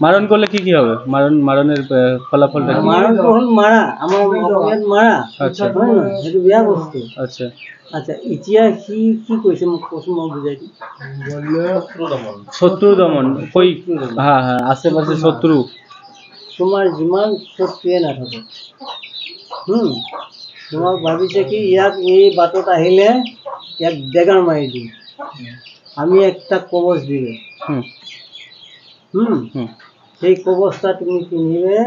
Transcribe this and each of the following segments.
মারণ করলে কি কি হবে? মারণ মারণের ফলাফলটা কি? মাৰাটো হ'ল মাৰা আমাৰ অসমীয়াত মাৰা আচ্ছা। হয় নহয় বস্তু আচ্ছা। আচ্ছা এতিয়া সি কি কৈছে মোক? কচোন মই বুজাই দিম শত্রু দমন। কই? হ্যাঁ হ্যাঁ আশেপাশে শত্রু। তোমাৰ যিমান শত্ৰুৱে নাথাকক হুম। তোমাক ভাবিছে কি ইয়াক এই বাটত আহিলে ইয়াক ডেগাৰ মাৰি দিম। আমি একটা কবচ দিলে। হুম। সেই কবচটা তুমি পিন্ধিবে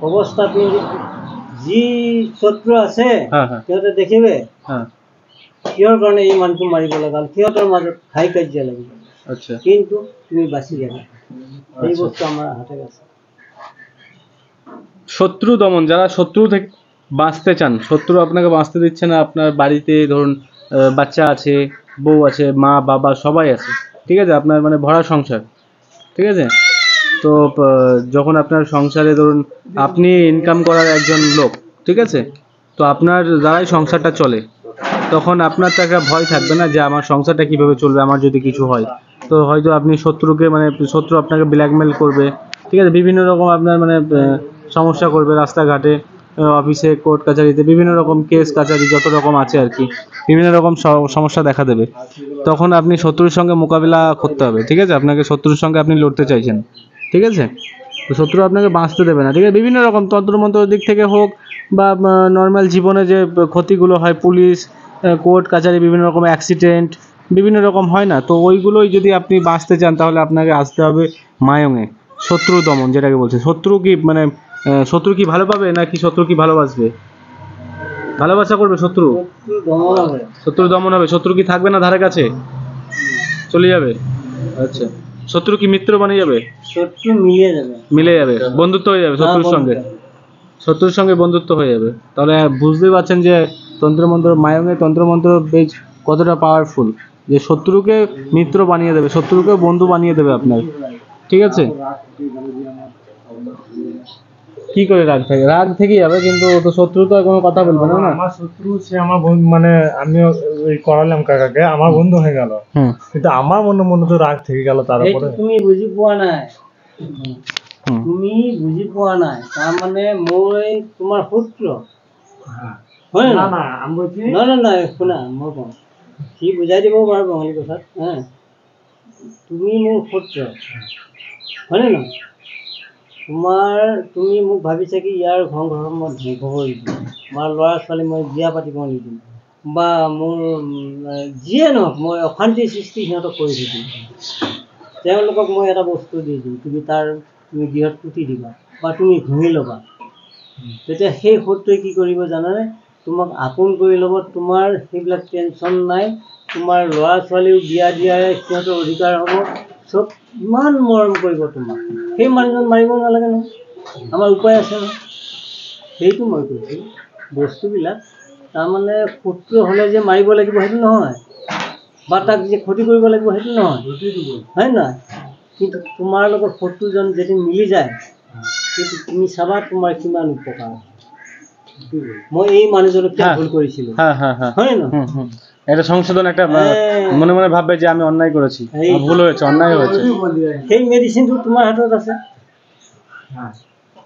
কবচটা পিন্ধি যি শত্ৰু আছে হ্যাঁ হ্যাঁ। সিহঁতে দেখিবে? হ্যাঁ। কিহৰ কাৰণে এই মানুহটো মাৰিব লগা সিহঁতৰ মাজত হাই কাজিয়া লাগিব। আচ্ছা। কিন্তু তুমি বাচি যাবা। এই আচ্ছা। বস্তু আমাৰ হাতে আছে। শত্রু দমন যারা শত্রু থেকে বাঁচতে চান শত্রু আপনাকে বাঁচতে দিচ্ছে না আপনার বাড়িতে ধরুন বাচ্চা আছে বউ আছে, মা, বাবা সবাই আছে। ঠিক আছে? আপনার মানে ভরা সংসার। ঠিক আছে? তো যখন আপনার সংসারে ধরুন আপনি ইনকাম করার একজন লোক, ঠিক আছে? তো আপনার দ্বারাই সংসারটা চলে। তখন আপনার তো একটা ভয় থাকবে না যে আমার সংসারটা কীভাবে চলবে, আমার যদি কিছু হয়। তো হয়তো আপনি শত্রুকে মানে শত্রু আপনাকে ব্ল্যাকমেল করবে। ঠিক আছে? বিভিন্ন রকম আপনার মানে সমস্যা করবে রাস্তাঘাটে। অফিসে কোর্ট কাছারিতে, বিভিন্ন রকম কেস কাছারি, যত রকম আছে আর কি, বিভিন্ন রকম সমস্যা দেখা দেবে। তখন আপনি শত্রুর সঙ্গে মোকাবিলা করতে হবে, ঠিক আছে? আপনাকে শত্রুর সঙ্গে আপনি লড়তে চাইছেন, ঠিক আছে? তো শত্রু আপনাকে বাঁচতে দেবে না, ঠিক আছে? বিভিন্ন রকম তন্ত্রমন্ত্র দিক থেকে হোক বা নর্মাল জীবনে যে ক্ষতিগুলো হয়, পুলিশ কোর্ট কাছারি, বিভিন্ন রকম অ্যাক্সিডেন্ট বিভিন্ন রকম হয় না, তো ওইগুলোই যদি আপনি বাঁচতে চান, তাহলে আপনাকে আসতে হবে মায়ঙে শত্রু দমন যেটাকে বলছে। শত্রু কি মানে শত্রু কি ভালো পাবে নাকি শত্রু কি ভালোবাসবে? ভালোবাসা করবে শত্রু? শত্রু দমন হবে। শত্রু কি থাকবে না ধারে কাছে? চলে যাবে। আচ্ছা। শত্রু কি মিত্র বানিয়ে যাবে? শত্ৰু মিলিয়ে যাবে। মিলে যাবে। বন্ধুত্ব হয়ে যাবে শত্রুর হ্যাঁ, সঙ্গে শত্রুর সঙ্গে বন্ধুত্ব হয়ে যাবে। তাহলে বুঝতেই পারছেন যে তন্ত্রমন্ত্র মায়ঙে তন্ত্রমন্ত্র বেশ কতটা পাওয়ারফুল যে শত্রুকে মিত্র বানিয়ে দেবে শত্রুকে বন্ধু বানিয়ে দেবে আপনার। ঠিক আছে? কি করে রাগ থাকে? রাগ থেকে যাবে কিন্তু ও তো শত্রু তো কোনো কথা বলবে না না? আমার শত্রু সে আমার বন্ধু মানে আমি ওই করালাম কাকাকে আমার বন্ধু হয়ে গেল। কিন্তু আমার মনে মনে তো রাগ থেকে গেল তার উপরে তুমি বুজি পোৱা নাই। তুমি বুজি পোৱা নাই। তাৰমানে মই তোমাৰ পুত্ৰ হয় না? না না আমি বলছি নাই নাই নাই শুনা মই কওঁ সি বুজাই দিব বাৰু বঙালী কথাত? হা? তুমি মোৰ পুত্ৰ হয়নে নহয় তোমাৰ তুমি মোক ভাবিছা কি ইয়াৰ ঘৰ ঘৰ মই ধ্বংস কৰি দিম। আমাৰ ল'ৰা ছোৱালী মই বিয়া পাতিব নিদিম। বা মোৰ যিয়ে নহওক মই অশান্তি সৃষ্টি সিহঁতক কৰি থাকিম তেওঁলোকক মই এটা বস্তু দি দিম। তুমি তাৰ তুমি গৃহত পুতি দিবা বা তুমি ঘঁহি ল'বা। তেতিয়া সেই শত্ৰুৱে কি কৰিব জানানে? তোমাক আপোন কৰি ল'ব। তোমাৰ সেইবিলাক টেনশ্যন নাই। তোমাৰ ল'ৰা ছোৱালীও বিয়া দিয়াৰে সিহঁতৰ অধিকাৰ হ'ব। চব ইমান মৰম কৰিব তোমাক। সেই মানুহজন মাৰিব নালাগে নহয়। আমাৰ উপায় আছে নহয়। সেইটো মই কৈছোঁ। বস্তুবিলাক তাৰমানে শত্ৰু হ'লে যে মাৰিব লাগিব সেইটো নহয়। বা তাক যে ক্ষতি কৰিব লাগিব সেইটো নহয়। হয় নহয়? কিন্তু তোমাৰ লগত শত্ৰুজন যদি মিলি যায় কিন্তু তুমি চাবা তোমাৰ কিমান উপকাৰ। মই এই মানুহজনক। ভুল কৰিছিলোঁ? হ্যাঁ হ্যাঁ হ্যাঁ হয় নহয়? এটা সংশোধন একটা হ্যাঁ। মনে মনে ভাববে যে আমি অন্যায় করেছি। এই। ভুল হয়েছে অন্যায় হয়েছে। সেই মেডিচিনটো তোমাৰ হাতত আছে।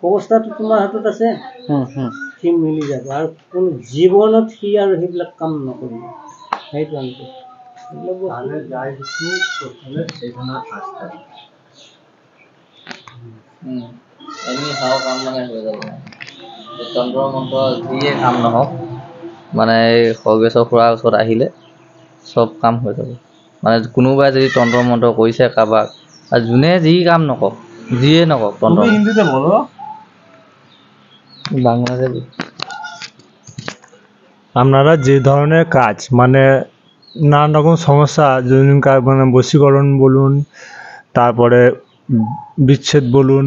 অৱস্থাটো তোমাৰ হাতত আছে। হুম হুম। সি মিলি যাব। আৰু কোনো জীৱনত সি আৰু সেইবিলাক কাম নকৰিব। সেইটো আমি বস্তু- হাও কাম মানে হৈ যাব। তন্ত্ৰ মন্ত্ৰ যিয়ে কাম নহওক। মানে এই খগেশ্বৰ খুৰাৰ ওচৰত আহিলে চব কাম হৈ যাব। মানে কোনোবাই যদি তন্ত্ৰ মন্ত্ৰ কৰিছে কাৰোবাক আৰু যোনে যি কাম নকওক যিয়ে নকওক তন্ত্ৰ তুমি বাংলাতে আপনারা যে ধরনের কাজ মানে নানান রকম সমস্যা মানে বশীকরণ বলুন তারপরে বিচ্ছেদ বলুন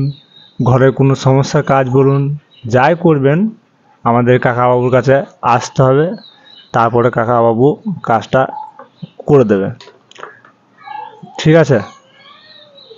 ঘরের কোনো সমস্যার কাজ বলুন যাই করবেন আমাদের কাকা বাবুর কাছে আসতে হবে তারপরে কাকা বাবু কাজটা করে দেবে। ঠিক আছে?